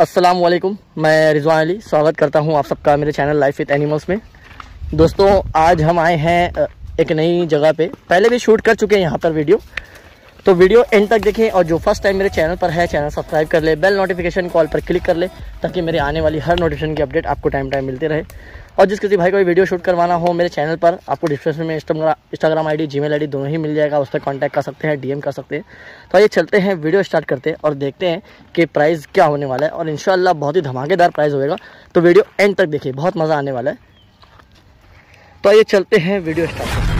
अस्सलाम वालेकुम मैं रिजवान अली, स्वागत करता हूँ आप सबका मेरे चैनल लाइफ विद एनिमल्स में। दोस्तों, आज हम आए हैं एक नई जगह पे। पहले भी शूट कर चुके हैं यहाँ पर वीडियो। तो वीडियो एंड तक देखें और जो फ़र्स्ट टाइम मेरे चैनल पर है, चैनल सब्सक्राइब कर ले बेल नोटिफिकेशन कॉल पर क्लिक कर ले, ताकि मेरे आने वाली हर नोटिफिकेशन की अपडेट आपको टाइम टाइम मिलते रहे। और जिस किसी भाई को भी वीडियो शूट करवाना हो मेरे चैनल पर आपको डिस्क्रिप्शन में Instagram I D Gmail दोनों ही मिल जाएगा उस पर कॉन्टैक्ट कर सकते हैं डीएम कर सकते हैं। तो आइए चलते हैं वीडियो स्टार्ट करते हैं और देखते हैं कि प्राइस क्या होने वाला है। और इंशाल्लाह बहुत ही धमाकेदार प्राइस होएगा। तो वीडियो एंड तक देखिए बहुत मज़ा आने वाला है। तो आइए चलते हैं वीडियो स्टार्ट करते हैं।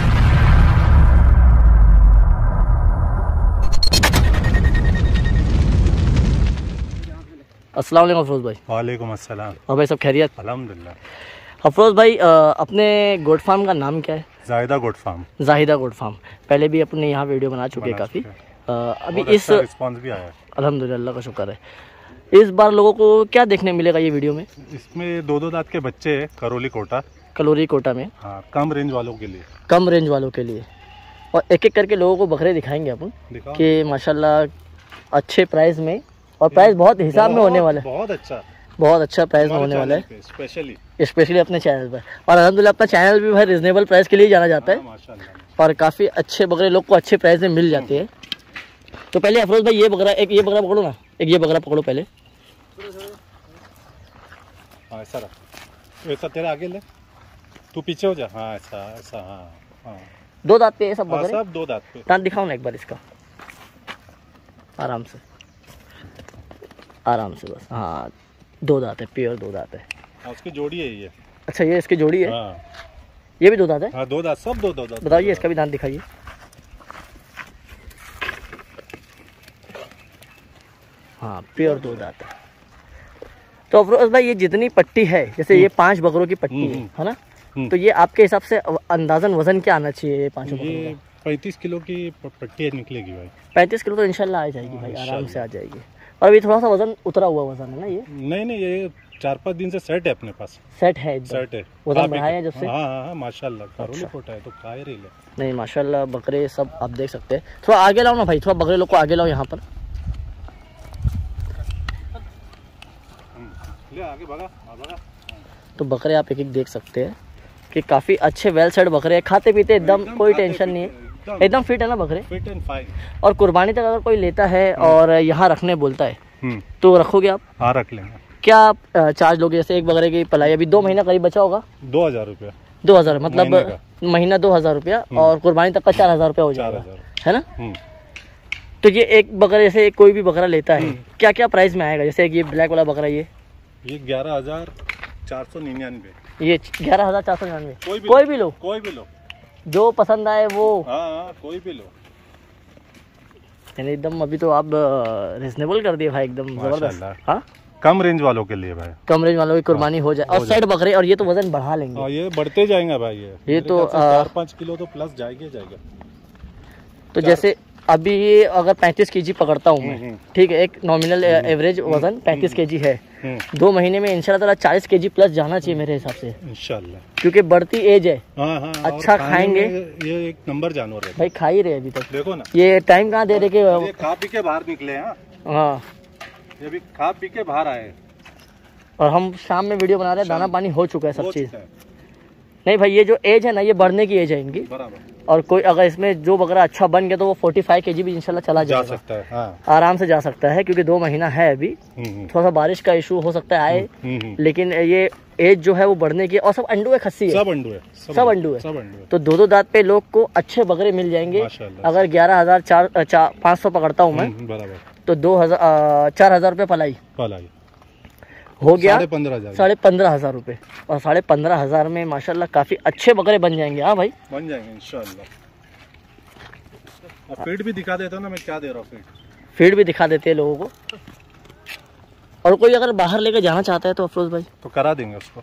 अस्सलाम वालेकुम अफरोज़ भाई। वालेकुम अस्सलाम। और भाई सब खैरियत? अल्हम्दुलिल्लाह। अफरोज़ भाई अ, अपने गोट फार्म का नाम क्या है? Zahida goat farm. Zahida goat farm. पहले भी अपने यहाँ वीडियो बना चुके हैं काफ़ी। अभी इस अच्छा रिस्पांस भी आया है। अल्हम्दुलिल्लाह का शुक्र है। इस बार लोगों को क्या देखने मिलेगा ये वीडियो में? इसमें दो दो दांत के बच्चे हैं करोली कोटा। कलोरी कोटा में। हाँ कम रेंज वालों के लिए। कम रेंज वालों के लिए। और एक एक करके लोगों को बकरे दिखाएँगे अपन कि माशाल्लाह अच्छे प्राइस में और प्राइस बहुत हिसाब में होने वाला है। बहुत अच्छा। बहुत अच्छा प्राइस होने वाला है। स्पेशली स्पेशली अपने चैनल पर। और अलहमदिल्ला अपना चैनल भी भाई रिजनेबल प्राइस के लिए जाना जाता है। और काफ़ी अच्छे बकरे लोग को अच्छे प्राइस में मिल जाते हैं। तो पहले अफरोज भाई ये बकरा एक ये बकरा पकड़ो ना। एक ये बकरा पकड़ो पहले। हाँ ऐसा ऐसा तेरे आगे ले। तू पीछे हो जा। हाँ ऐसा ऐसा हाँ हाँ। दो दांत पे सब हाँ, बकरे सब दो दांत पे। दांत दिखाओ ना एक बार इसका। आराम से। आराम से बस। हाँ। दो दांत है प्योर दो दांत है। हाँ, उसकी जोड़ी है ये। अच्छा ये इसकी जोड़ी है? हाँ। ये भी दो दांत है? हाँ दो दांत सब दो दो दांत। बताइए इसका भी दांत दिखाइए। हाँ प्योर दो दांत है। तो अफरोज भाई ये जितनी पट्टी है जैसे ये पाँच बकरों की पट्टी है हम्म, है ना? हम्म। तो ये आपके हिसाब से अंदाजन वज़न क्या आना चाहिए ये पाँचों बकरों का? पैंतीस किलो की पट्टी निकलेगी भाई। पैंतीस किलो तो इंशाल्लाह आ जाएगी भाई आराम से आ जाएगी। और अभी थोड़ा सा वज़न उतरा हुआ वज़न है ना ये? नहीं नहीं ये चार पाँच दिन से सेट है अपने पास। सेट है सेट है। वज़न बढ़ाया है। जब से? हाँ हाँ हाँ माशाल्लाह करोली अच्छा। फोटा है तो खा रही ले। नहीं माशाल्लाह बकरे सब आप देख सकते हैं। थोड़ा आगे लाओ ना भाई थोड़ा बकरे लोग को आगे लाओ यहाँ पर। ले आगे भागा हाँ, भागा। तो बकरे आप एक एक देख सकते हैं कि काफ़ी अच्छे वेल सेट बकरे हैं। खाते पीते एकदम कोई टेंशन नहीं है। पीते, एकदम फिट है ना बकरे? फिट एंड फाइन और कुर्बानी तक अगर कोई लेता है और यहाँ रखने बोलता है हम्म। तो रखोगे आप? हाँ रख लेंगे। क्या आप चार्ज लोगे? जैसे एक बकरे की पलाई अभी दो महीना करीब बचा होगा? दो हज़ार रुपया। दो हज़ार मतलब महीना दो हज़ार रुपया और कुर्बानी तक का चार हज़ार रुपया हो जाएगा। है ना? हम्म। तो ये एक बकरा जैसे कोई भी बकरा लेता है क्या क्या प्राइस में आएगा? जैसे ये ब्लैक वाला बकरा ये? ये ग्यारह हज़ार चार सौ निन्यानवे। ये ग्यारह हज़ार चार सौ निन्यानवे। कोई भी कोई भी लो। कोई भी लो। जो पसंद आए वो। हाँ हाँ कोई भी लो। यानी एकदम अभी तो आप रिजनेबल कर दिए भाई एकदम ज़बरदस्त। हाँ? कम रेंज वालों के लिए भाई। कम रेंज वालों की कुर्बानी हो जाए। और सेट बकरे और ये तो वज़न बढ़ा लेंगे। ये बढ़ते जाएँगे भाई ये। ये तो, चार पाँच किलो तो प्लस जाएगा जाएगा। तो जैसे अभी ये अगर पैंतीस के जी पकड़ता हूँ हम्म, मैं हम्म। ठीक है एक नॉमिनल एवरेज वज़न पैंतीस के जी है। हम्म दो महीने में इंशाल्लाह ताला चालीस के जी प्लस जाना चाहिए मेरे हिसाब से। इंशाल्लाह। क्योंकि बढ़ती एज है। हाँ हाँ अच्छा खाएँगे। ये एक नंबर जानवर है। भाई खा ही रहे अभी तक। देखो ना। ये टाइम कहाँ दे रहे कि ये खा पी के बाहर निकले हैं हाँ। हाँ। ये भी खा पी के बाहर आए और हम शाम में वीडियो बना रहे हैं दाना पानी हो चुका है सब चीज़। नहीं भाई ये जो एज है ना ये बढ़ने की एज है इनकी। बराबर। और कोई अगर इसमें जो बकरा अच्छा बन गया तो वो फोर्टी फाइव के जी भी इनशाला चला जा सकता है हाँ। आराम से जा सकता है क्योंकि दो महीना है अभी। हम्म, हम्म, थोड़ा सा बारिश का इशू हो सकता है आए हम्म। लेकिन ये एज जो है वो बढ़ने की और सब अंडू है खस्सी है। सब अंडू है सब अंडू है। सब अंडू है। तो दो दो दांत पे लोग को अच्छे बकरे मिल जाएँगे। अगर ग्यारह हज़ार चार पाँच सौ पकड़ता हूँ मैं तो दो हज़ार चार हज़ार रुपये पलाई। कल आई हो गया? साढ़े पंद्रह हज़ार। साढ़े पंद्रह हज़ार रुपये और साढ़े पंद्रह हज़ार में माशाल्लाह काफ़ी अच्छे बकरे बन जाएँगे। हाँ भाई। बन जाएँगे इंशाल्लाह। फ़ीड भी दिखा देता हूँ ना मैं क्या दे रहा हूँ फ़ीड? फ़ीड भी दिखा देते हैं लोगों को। और कोई अगर बाहर लेके जाना चाहता है तो अफरोज भाई। तो करा देंगे उसको।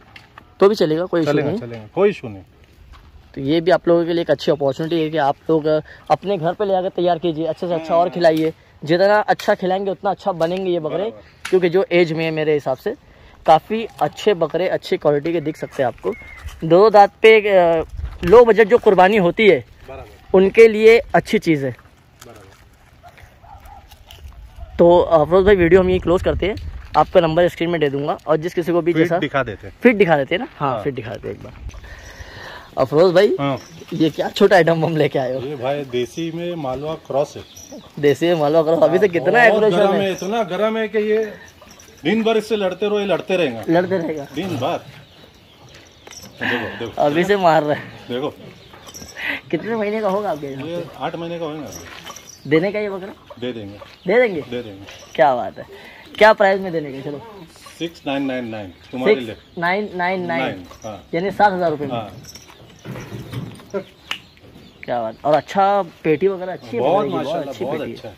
तो भी चलेगा कोई इशू नहीं। चलेंगे कोई इशू नहीं। तो ये भी आप लोगों के लिए एक अच्छी अपॉर्चुनिटी है कि आप लोग अपने घर पे ले आकर तैयार कीजिए अच्छे से अच्छा और खिलाइए। जितना अच्छा खिलाएँगे उतना अच्छा बनेंगे ये बकरे क्योंकि जो एज में है मेरे हिसाब से काफ़ी अच्छे बकरे अच्छी क्वालिटी के दिख सकते हैं आपको। दो दांत पे लो बजट जो कुर्बानी होती है उनके लिए अच्छी चीज़ है। तो अफरोज भाई वीडियो हम ये क्लोज करते हैं। आपका नंबर स्क्रीन में दे दूँगा और जिस किसी को भी फिट जैसा दिखा देते हैं। फिट दिखा देते हैं ना? हाँ, हाँ। फिट दिखा देते हैं एक बार। अफरोज भाई हाँ। ये क्या छोटा आइटम हम लेके आए हो? ये भाई देसी में मालवा क्रॉस है। देसी में मालूम करो अभी से कितना बहुत एग्रोशन गर्म है। है इतना गर्म है कि ये दिन भर इससे लड़ते रहो ये लड़ते रहेंगे। लड़ते रहेगा। दिन भर। देखो देखो। अभी से मार रहे हैं। देखो। कितने महीने का होगा आपके आठ महीने का होगा देने का ये बकरा? दे देंगे। दे देंगे? दे देंगे। क्या बात है। क्या प्राइस में देने का? चलो। Six nine nine nine. तुम्हारे लिए। Nine nine nine. हाँ। यानी सात हज़ार रुपये में। हाँ। क्या बात। और अच्छा पेटी वगैरह अच्छी है बहुत माशाल्लाह अच्छी बहुत पेटी अच्छा है।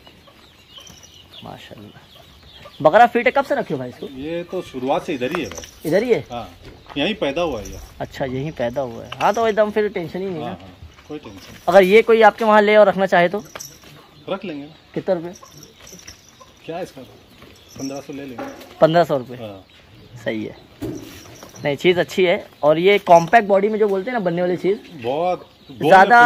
माशाल्लाह। बकरा फीट है कब से रखे हो भाई इसको? ये तो शुरुआत से इधर ही है भाई। इधर ही है? हाँ यहीं पैदा हुआ है ये। अच्छा यही पैदा हुआ है। हाँ तो एकदम फिर टेंशन ही नहीं हाँ है हाँ कोई टेंशन अगर ये कोई आपके वहाँ ले और रखना चाहे तो? रख लेंगे। कितने रुपये क्या इसका? पंद्रह सौ ले लेंगे। पंद्रह सौ रुपये हाँ। सही है। नहीं चीज़ अच्छी है। और ये कॉम्पैक्ट बॉडी में जो बोलते हैं ना बनने वाली चीज़? बहुत ज़्यादा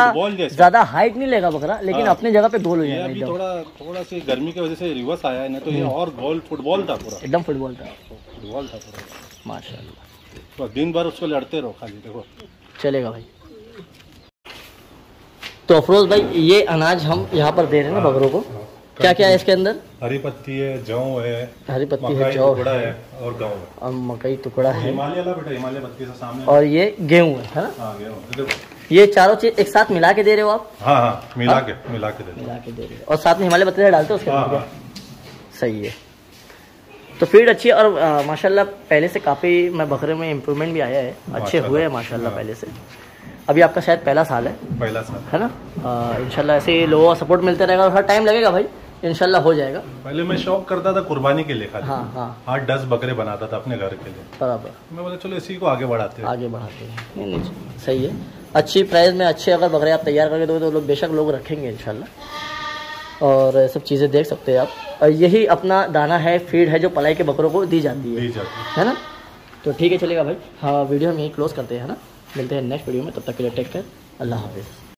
ज़्यादा हाइट नहीं लेगा बकरा लेकिन हाँ। अपने जगह पे गोल हो जाएगा अभी थोड़ा थोड़ा सी गर्मी की वजह से रिवर्स आया है ना तो ये हम्म। और गोल फुटबॉल था पूरा। एकदम फुटबॉल था। फुटबॉल था पूरा। माशाल्लाह। तो दिन भर उसको लड़ते रहो खाली देखो। चलेगा भाई। तो अफरोज भाई ये अनाज हम यहाँ पर दे रहे हैं ना हाँ। बकरों को। क्या क्या है इसके अंदर? हरी पत्ती है जौ है हरी पत्ती है जौ है। है और गाँव है। और मकई टुकड़ा है। हिमालय वाला बेटा हिमालय पत्ती से सामने। और ये गेहूँ है है ना? हाँ गेहूँ। देखो। ये चारों चीज़ एक साथ मिला के दे रहे हो आप? हाँ हाँ मिला के मिला के दे मिला के दे रहे हो। और साथ में हिमालय पत्ते डालते हो उसके हाँ हाँ। सही है। तो फ़ीड अच्छी है और माशाल्लाह पहले से काफ़ी मैं बकरे में इम्प्रूवमेंट भी आया है। अच्छे हुए हैं माशाल्लाह हाँ। पहले से। अभी आपका शायद पहला साल है। पहला साल। है ना? इंशाल्लाह ऐसे ही लोगों का सपोर्ट मिलते रहेगा और हर टाइम लगेगा भाई। इंशाल्लाह हो जाएगा। पहले मैं शौक करता था कुर्बानी के लिए खाली हाँ हाँ। आठ दस बकरे बनाता था अपने घर के लिए। बराबर। मैं बोला चलो इसी को आगे बढ़ाते हैं। आगे बढ़ाते हैं। नहीं नहीं सही है। अच्छी प्राइस में अच्छे अगर बकरे आप तैयार करके दोगे तो लोग बेशक लोग रखेंगे इन और सब चीज़ें देख सकते हैं आप। और यही अपना दाना है फ़ीड है जो पलाई के बकरों को दी जाती है। दी जाती है। ना? तो ठीक है चलेगा भाई। हाँ वीडियो हम यहीं क्लोज करते हैं है ना? मिलते हैं नेक्स्ट वीडियो में तब तक के लिए टेक केयर अल्लाह हाफिज़।